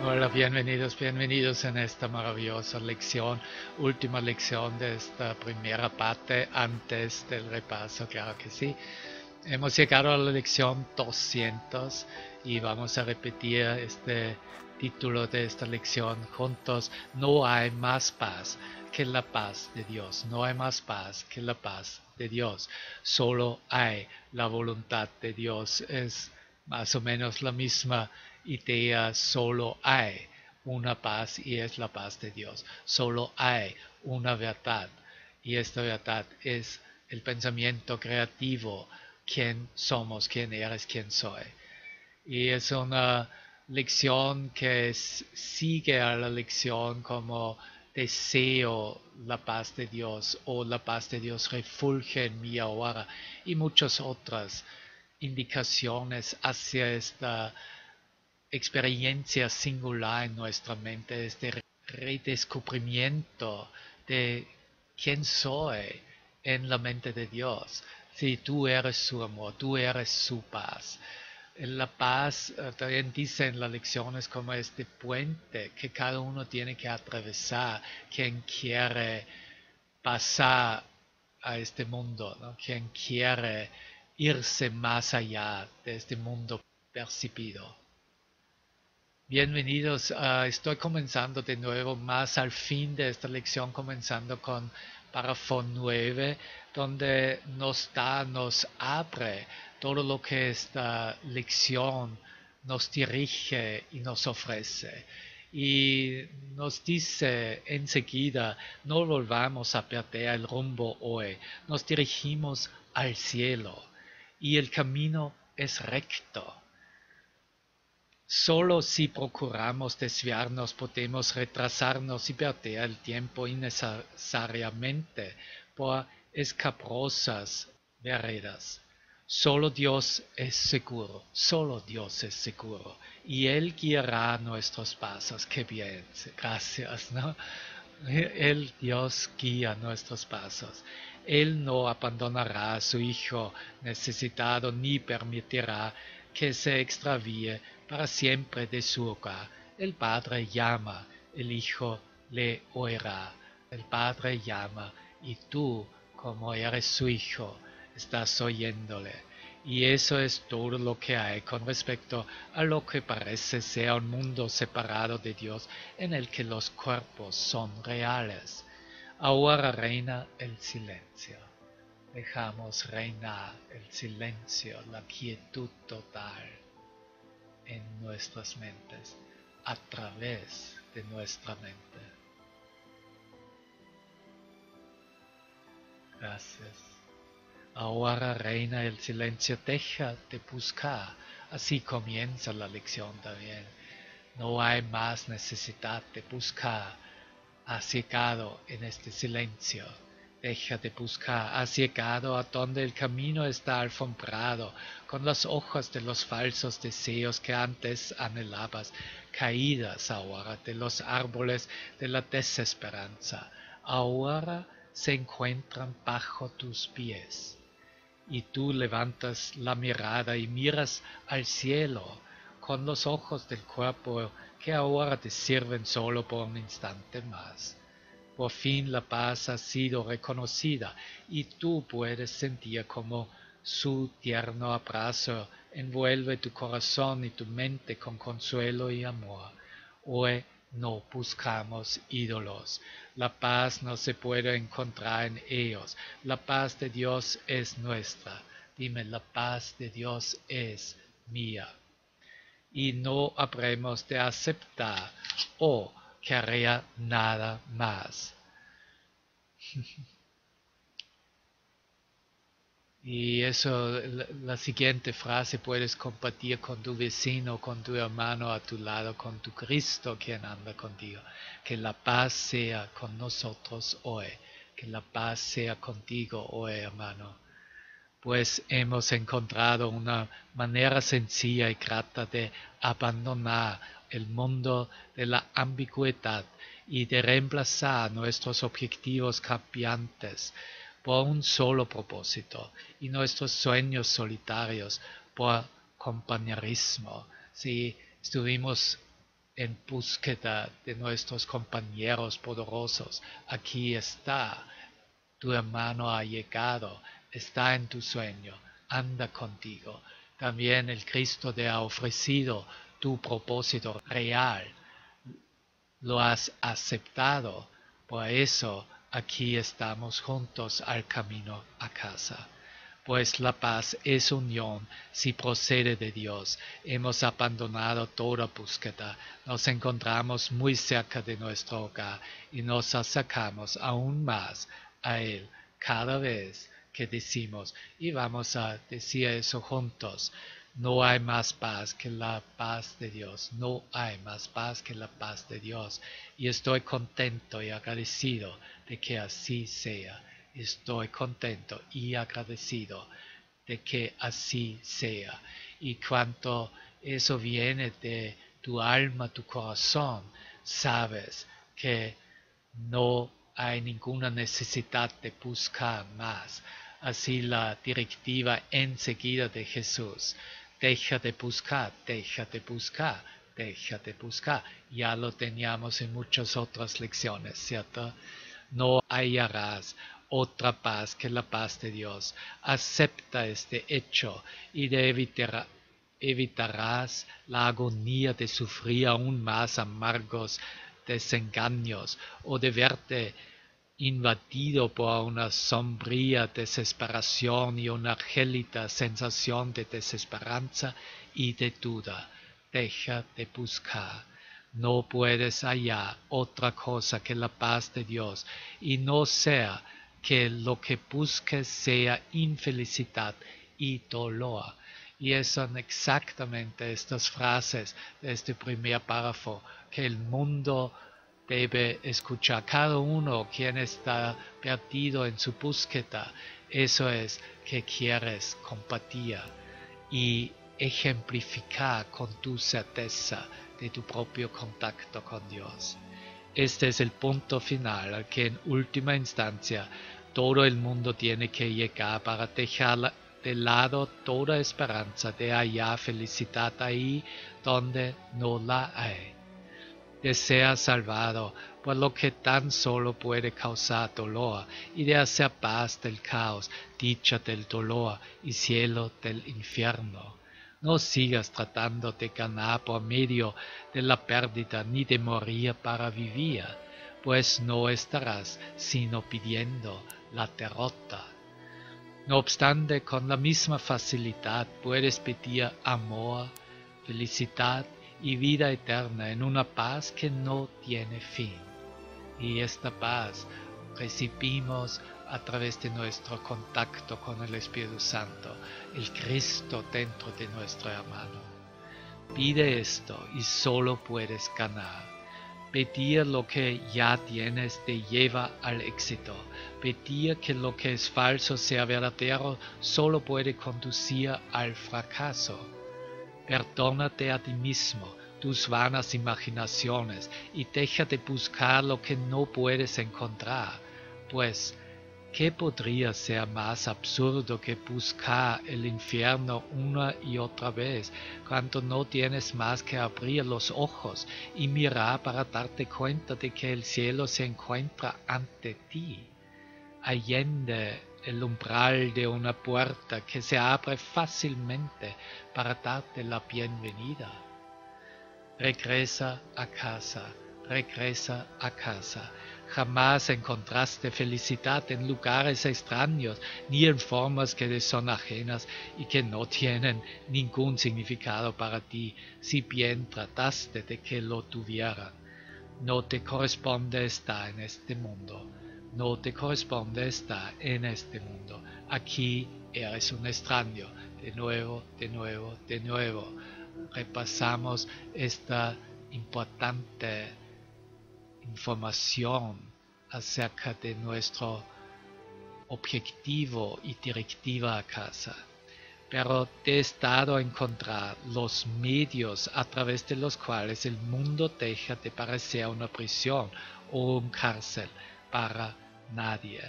Hola, bienvenidos, bienvenidos en esta maravillosa lección, última lección de esta primera parte antes del repaso, claro que sí. Hemos llegado a la lección 200 y vamos a repetir este título de esta lección juntos. No hay más paz que la paz de Dios. No hay más paz que la paz de Dios. Solo hay la voluntad de Dios. Es más o menos la misma idea, solo hay una paz y es la paz de Dios. Solo hay una verdad y esta verdad es el pensamiento creativo, quién somos, quién eres, quién soy. Y es una lección que sigue a la lección como deseo la paz de Dios o la paz de Dios refulge en mí ahora y muchas otras indicaciones hacia esta experiencia singular en nuestra mente, este redescubrimiento de quién soy en la mente de Dios. Si tú eres su amor, tú eres su paz. La paz eh, también dice en las lecciones como este puente que cada uno tiene que atravesar, quien quiere pasar a este mundo, quien quiere irse más allá de este mundo percibido. Bienvenidos, estoy comenzando de nuevo más al fin de esta lección, comenzando con párrafo 9, donde nos da, nos abre todo lo que esta lección nos dirige y nos ofrece. Y nos dice enseguida, no volvamos a perder el rumbo hoy, nos dirigimos al cielo y el camino es recto. Solo si procuramos desviarnos podemos retrasarnos y perder el tiempo innecesariamente por escabrosas veredas. Solo Dios es seguro, solo Dios es seguro. Y Él guiará nuestros pasos. Qué bien, gracias, ¿no? El Dios guía nuestros pasos. Él no abandonará a su Hijo necesitado ni permitirá que se extravíe para siempre de su hogar. El Padre llama, el Hijo le oirá. El Padre llama y tú, como eres su Hijo, estás oyéndole. Y eso es todo lo que hay con respecto a lo que parece ser un mundo separado de Dios en el que los cuerpos son reales. Ahora reina el silencio. Dejamos reinar el silencio, la quietud total en nuestras mentes, a través de nuestra mente. Gracias. Ahora reina el silencio, deja de buscar. Así comienza la lección también. No hay más necesidad de buscar has llegado en este silencio. Deja de buscar, has llegado a donde el camino está alfombrado, con las hojas de los falsos deseos que antes anhelabas, caídas ahora de los árboles de la desesperanza. Ahora se encuentran bajo tus pies. Y tú levantas la mirada y miras al cielo con los ojos del cuerpo que ahora te sirven solo por un instante más. Por fin la paz ha sido reconocida y tú puedes sentir como su tierno abrazo envuelve tu corazón y tu mente con consuelo y amor. Hoy no buscamos ídolos. La paz no se puede encontrar en ellos. La paz de Dios es nuestra. Dime, la paz de Dios es mía y no habremos de aceptar o querer nada más. Y eso, la, siguiente frase puedes compartir con tu vecino, con tu hermano a tu lado, con tu Cristo quien anda contigo. Que la paz sea con nosotros hoy. Que la paz sea contigo hoy, hermano pues hemos encontrado una manera sencilla y grata de abandonar el mundo de la ambigüedad y de reemplazar nuestros objetivos cambiantes por un solo propósito y nuestros sueños solitarios por compañerismo. Si estuvimos en búsqueda de nuestros compañeros poderosos. Aquí está, tu hermano ha llegado, está en tu sueño, anda contigo. También el Cristo te ha ofrecido tu propósito real. Lo has aceptado. Por eso aquí estamos juntos al camino a casa pues la paz es unión si procede de Dios. Hemos abandonado toda búsqueda, nos encontramos muy cerca de nuestro hogar y nos acercamos aún más a Él cada vez que decimos, y vamos a decir eso juntos, no hay más paz que la paz de Dios, no hay más paz que la paz de Dios. Y estoy contento y agradecido de que así sea estoy contento y agradecido de que así sea. Y cuanto eso viene de tu alma, tu corazón, sabes que no hay ninguna necesidad de buscar más. Así la directiva enseguida de Jesús. Deja de buscar, deja de buscar, deja de buscar. Ya lo teníamos en muchas otras lecciones, ¿cierto? No hallarás otra paz que la paz de Dios. Acepta este hecho y evitarás la agonía de sufrir aún más amargos desengaños o de verte invadido por una sombría desesperación y una gélida sensación de desesperanza y de duda. Deja de buscar. No puedes hallar otra cosa que la paz de Dios y no sea que lo que busques sea infelicidad y dolor. Y son exactamente estas frases de este primer párrafo que el mundo debe escuchar. Cada uno quien está perdido en su búsqueda, eso es que quieres compatía y ejemplificar con tu certeza de tu propio contacto con Dios. Este es el punto final al que en última instancia todo el mundo tiene que llegar para dejar de lado toda esperanza de hallar felicidad ahí donde no la hay. De ser salvado por lo que tan solo puede causar dolor y de hacer paz del caos, dicha del dolor y cielo del infierno. No sigas tratando de ganar por medio de la pérdida ni de morir para vivir, pues no estarás sino pidiendo la derrota. No obstante, con la misma facilidad puedes pedir amor, felicidad y vida eterna en una paz que no tiene fin. Y esta paz recibimos a través de nuestro contacto con el Espíritu Santo, el Cristo dentro de nuestro hermano. Pide esto y solo puedes ganar. Pedir lo que ya tienes te lleva al éxito. Pedir que lo que es falso sea verdadero solo puede conducir al fracaso. Perdónate a ti mismo tus vanas imaginaciones y deja de buscar lo que no puedes encontrar, pues ¿Qué podría ser más absurdo que buscar el infierno una y otra vez cuando no tienes más que abrir los ojos y mirar para darte cuenta de que el cielo se encuentra ante ti, allende el umbral de una puerta que se abre fácilmente para darte la bienvenida? Regresa a casa, regresa a casa Jamás encontraste felicidad en lugares extraños, ni en formas que te son ajenas y que no tienen ningún significado para ti, si bien trataste de que lo tuvieran. No te corresponde estar en este mundo. No te corresponde estar en este mundo. Aquí eres un extraño. De nuevo, de nuevo, de nuevo. Repasamos esta importante información acerca de nuestro objetivo y directiva a casa, pero he estado a encontrar los medios a través de los cuales el mundo deja de parecer una prisión o un cárcel para nadie.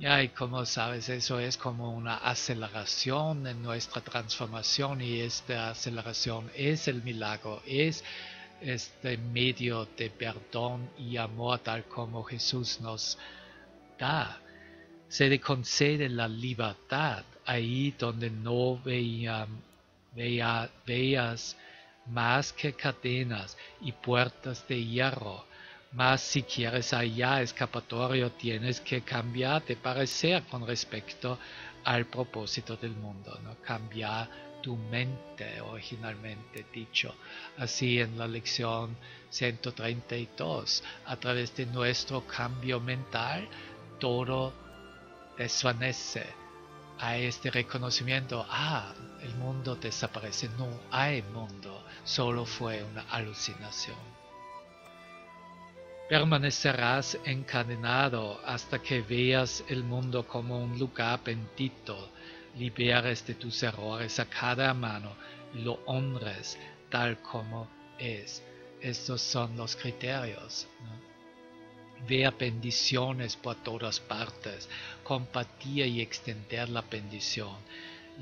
Y como sabes, eso es como una aceleración en nuestra transformación y esta aceleración es el milagro, es este medio de perdón y amor tal como Jesús nos da. Se le concede la libertad ahí donde no veías más que cadenas y puertas de hierro. Mas si quieres allá escapatorio tienes que cambiar de parecer con respecto al propósito del mundo, ¿no? cambiar tu mente originalmente dicho. Así en la lección 132, a través de nuestro cambio mental, todo desvanece. A este reconocimiento, ah, el mundo desaparece, no hay mundo, solo fue una alucinación. Permanecerás encadenado hasta que veas el mundo como un lugar bendito liberes de tus errores a cada mano y lo honres tal como es. Estos son los criterios. Vea bendiciones por todas partes, compartir y extender la bendición.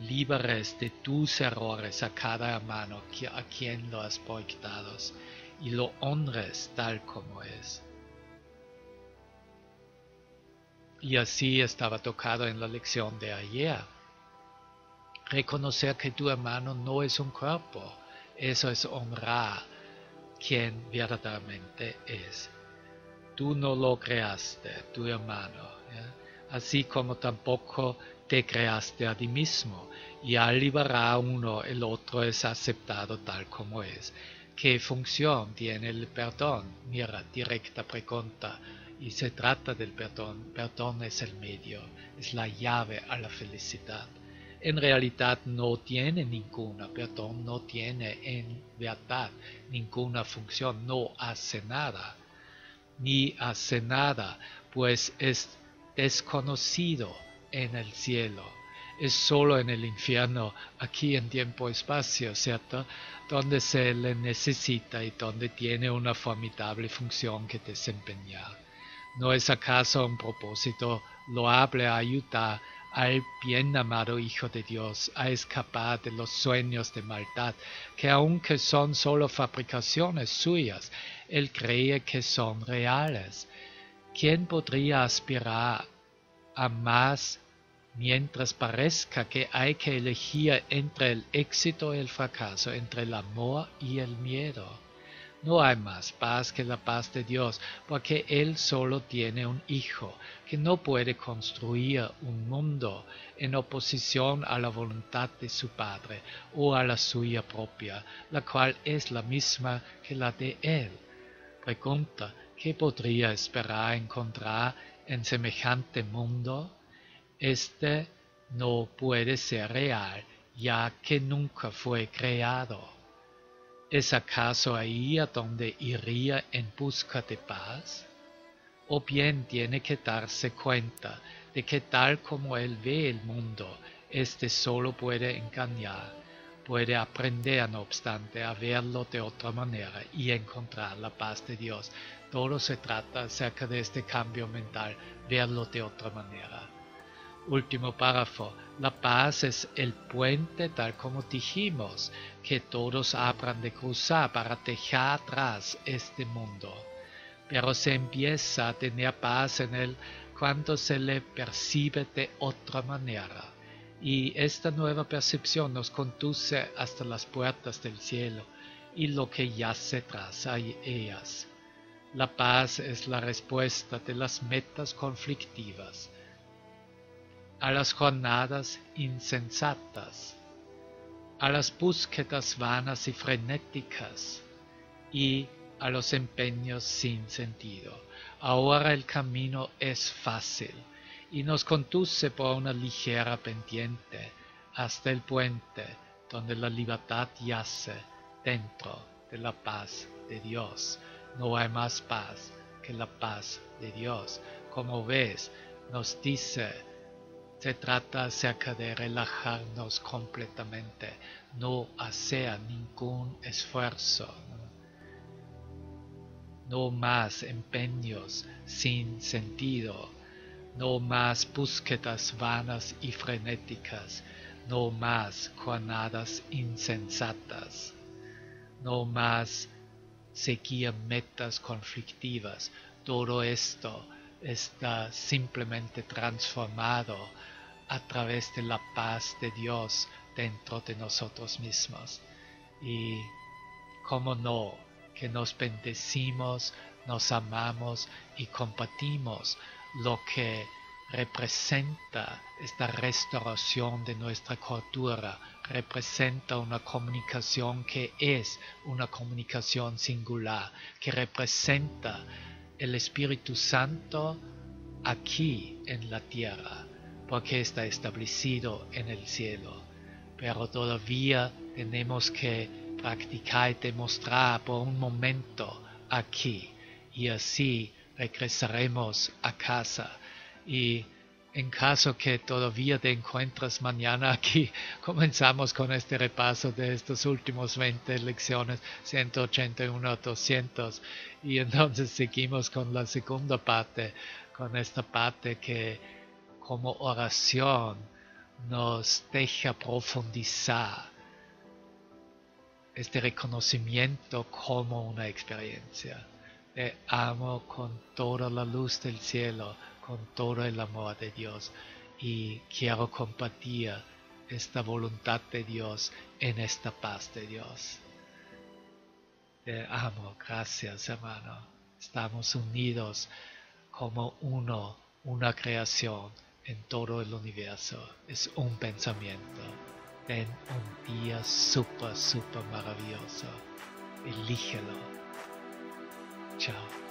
Liberes de tus errores a cada mano a quien lo has proyectado y lo honres tal como es. Y así estaba tocado en la lección de ayer reconocer que tu hermano no es un cuerpo. Eso es honrar quien verdaderamente es. Tú no lo creaste, tu hermano. Así como tampoco te creaste a ti mismo. Y al liberar uno, el otro es aceptado tal como es. ¿Qué función tiene el perdón? Mira, directa pregunta. Y se trata del perdón. Perdón es el medio, es la llave a la felicidad en realidad no tiene ninguna, perdón, no tiene en verdad ninguna función, no hace nada, ni hace nada, pues es desconocido en el cielo, es solo en el infierno, aquí en tiempo y espacio, ¿cierto? Donde se le necesita y donde tiene una formidable función que desempeñar. ¿No es acaso un propósito loable ayudar al bien amado Hijo de Dios a escapar de los sueños de maldad, que aunque son solo fabricaciones suyas, él cree que son reales. ¿Quién podría aspirar a más mientras parezca que hay que elegir entre el éxito y el fracaso, entre el amor y el miedo? No hay más paz que la paz de Dios, porque Él solo tiene un Hijo, que no puede construir un mundo en oposición a la voluntad de su Padre o a la suya propia, la cual es la misma que la de Él. Pregunta, ¿qué podría esperar encontrar en semejante mundo? Este no puede ser real, ya que nunca fue creado. ¿Es acaso ahí a donde iría en busca de paz? ¿O bien tiene que darse cuenta de que tal como él ve el mundo, éste solo puede engañar, puede aprender no obstante a verlo de otra manera y encontrar la paz de Dios? Todo se trata acerca de este cambio mental, verlo de otra manera. Último párrafo. La paz es el puente tal como dijimos, que todos habrán de cruzar para dejar atrás este mundo. Pero se empieza a tener paz en él cuando se le percibe de otra manera. Y esta nueva percepción nos conduce hasta las puertas del cielo y lo que yace tras ellas. La paz es la respuesta de las metas conflictivas a las jornadas insensatas, a las búsquedas vanas y frenéticas y a los empeños sin sentido. Ahora el camino es fácil y nos conduce por una ligera pendiente hasta el puente donde la libertad yace dentro de la paz de Dios. No hay más paz que la paz de Dios. Como ves, nos dice se trata acerca de relajarnos completamente, no hacer ningún esfuerzo, no más empeños sin sentido, no más búsquedas vanas y frenéticas, no más jornadas insensatas, no más seguir metas conflictivas. Todo esto está simplemente transformado a través de la paz de Dios dentro de nosotros mismos. Y cómo no, que nos bendecimos, nos amamos y compartimos lo que representa esta restauración de nuestra cultura, representa una comunicación que es una comunicación singular, que representa el Espíritu Santo aquí en la tierra, porque está establecido en el cielo. Pero todavía tenemos que practicar y demostrar por un momento aquí y así regresaremos a casa y en caso que todavía te encuentras mañana aquí, comenzamos con este repaso de estos últimos 20 lecciones, 181 a 200, y entonces seguimos con la segunda parte, con esta parte que como oración nos deja profundizar este reconocimiento como una experiencia. Te amo con toda la luz del cielo con todo el amor de Dios y quiero compartir esta voluntad de Dios en esta paz de Dios. Te amo, gracias hermano. Estamos unidos como uno, una creación en todo el universo. Es un pensamiento. Ten un día súper, súper maravilloso. Elígelo. Chao.